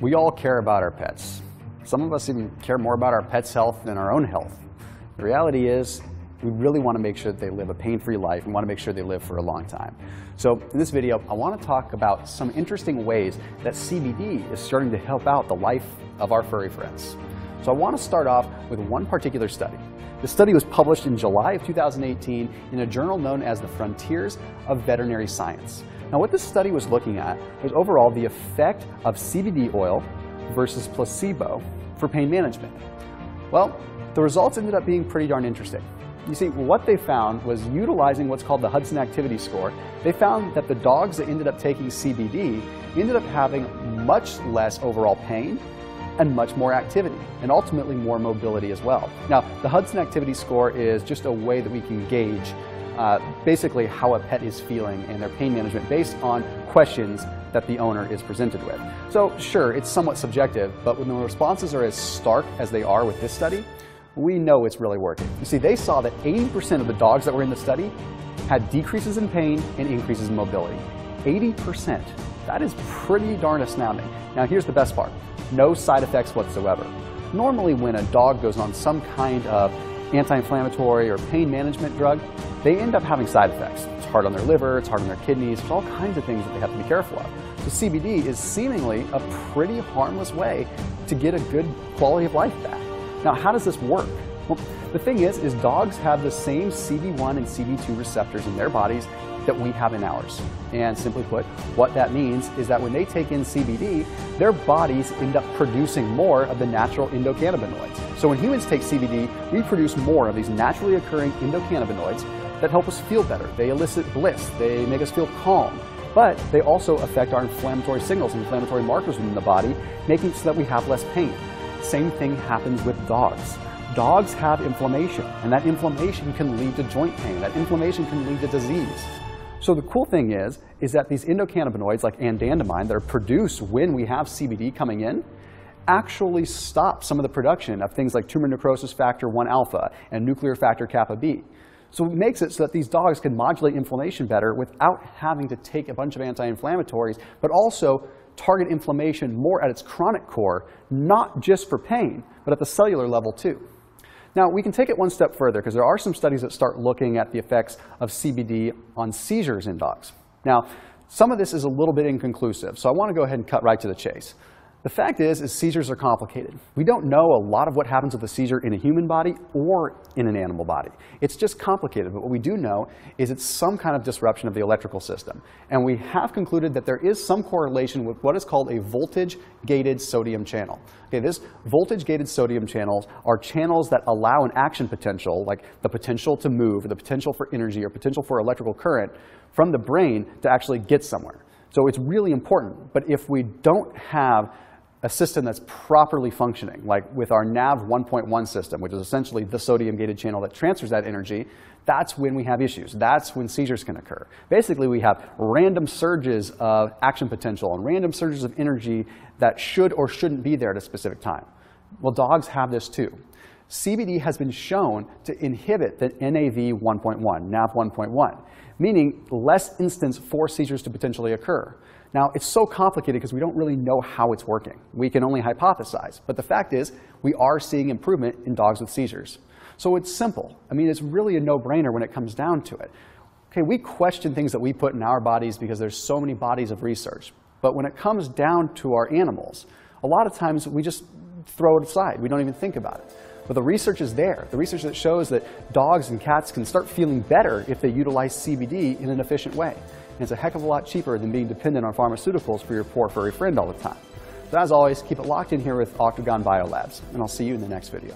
We all care about our pets. Some of us even care more about our pet's health than our own health. The reality is, we really want to make sure that they live a pain-free life. We want to make sure they live for a long time. So in this video, I want to talk about some interesting ways that CBD is starting to help out the life of our furry friends. So I want to start off with one particular study. The study was published in July of 2018 in a journal known as the Frontiers of Veterinary Science. Now what this study was looking at was overall the effect of CBD oil versus placebo for pain management. Well, the results ended up being pretty darn interesting. You see, what they found was utilizing what's called the Hudson Activity Score, they found that the dogs that ended up taking CBD ended up having much less overall pain and much more activity, and ultimately more mobility as well. Now, the Hudson Activity Score is just a way that we can gauge uh, basically how a pet is feeling and their pain management based on questions that the owner is presented with. So sure, it's somewhat subjective, but when the responses are as stark as they are with this study, we know it's really working. You see, they saw that 80% of the dogs that were in the study had decreases in pain and increases in mobility. 80%. That is pretty darn astounding. Now here's the best part. No side effects whatsoever. Normally when a dog goes on some kind of anti-inflammatory or pain management drug, they end up having side effects. It's hard on their liver, it's hard on their kidneys, there's all kinds of things that they have to be careful of. So CBD is seemingly a pretty harmless way to get a good quality of life back. Now, how does this work? Well, the thing is, is dogs have the same CB1 and CB2 receptors in their bodies that we have in ours. And simply put, what that means is that when they take in CBD, their bodies end up producing more of the natural endocannabinoids. So when humans take CBD, we produce more of these naturally occurring endocannabinoids that help us feel better. They elicit bliss, they make us feel calm, but they also affect our inflammatory signals and inflammatory markers within the body, making it so that we have less pain. Same thing happens with dogs. Dogs have inflammation, and that inflammation can lead to joint pain. That inflammation can lead to disease. So the cool thing is, is that these endocannabinoids like anandamide that are produced when we have CBD coming in, actually stop some of the production of things like tumor necrosis factor 1 alpha and nuclear factor kappa B. So it makes it so that these dogs can modulate inflammation better without having to take a bunch of anti-inflammatories, but also target inflammation more at its chronic core, not just for pain, but at the cellular level too. Now, we can take it one step further because there are some studies that start looking at the effects of CBD on seizures in dogs. Now, some of this is a little bit inconclusive, so I want to go ahead and cut right to the chase. The fact is, is seizures are complicated. We don't know a lot of what happens with a seizure in a human body or in an animal body. It's just complicated, but what we do know is it's some kind of disruption of the electrical system. And we have concluded that there is some correlation with what is called a voltage-gated sodium channel. Okay, this voltage-gated sodium channels are channels that allow an action potential, like the potential to move, or the potential for energy, or potential for electrical current, from the brain to actually get somewhere. So it's really important. But if we don't have a system that's properly functioning, like with our NAV 1.1 system, which is essentially the sodium gated channel that transfers that energy, that's when we have issues. That's when seizures can occur. Basically, we have random surges of action potential and random surges of energy that should or shouldn't be there at a specific time. Well, dogs have this too. CBD has been shown to inhibit the NAV 1.1, NAV 1.1, meaning less instance for seizures to potentially occur. Now, it's so complicated because we don't really know how it's working. We can only hypothesize. But the fact is, we are seeing improvement in dogs with seizures. So it's simple. I mean, it's really a no-brainer when it comes down to it. Okay, we question things that we put in our bodies because there's so many bodies of research. But when it comes down to our animals, a lot of times we just throw it aside. We don't even think about it. But the research is there. The research that shows that dogs and cats can start feeling better if they utilize CBD in an efficient way. And it's a heck of a lot cheaper than being dependent on pharmaceuticals for your poor furry friend all the time. So as always, keep it locked in here with Octagon Biolabs, and I'll see you in the next video.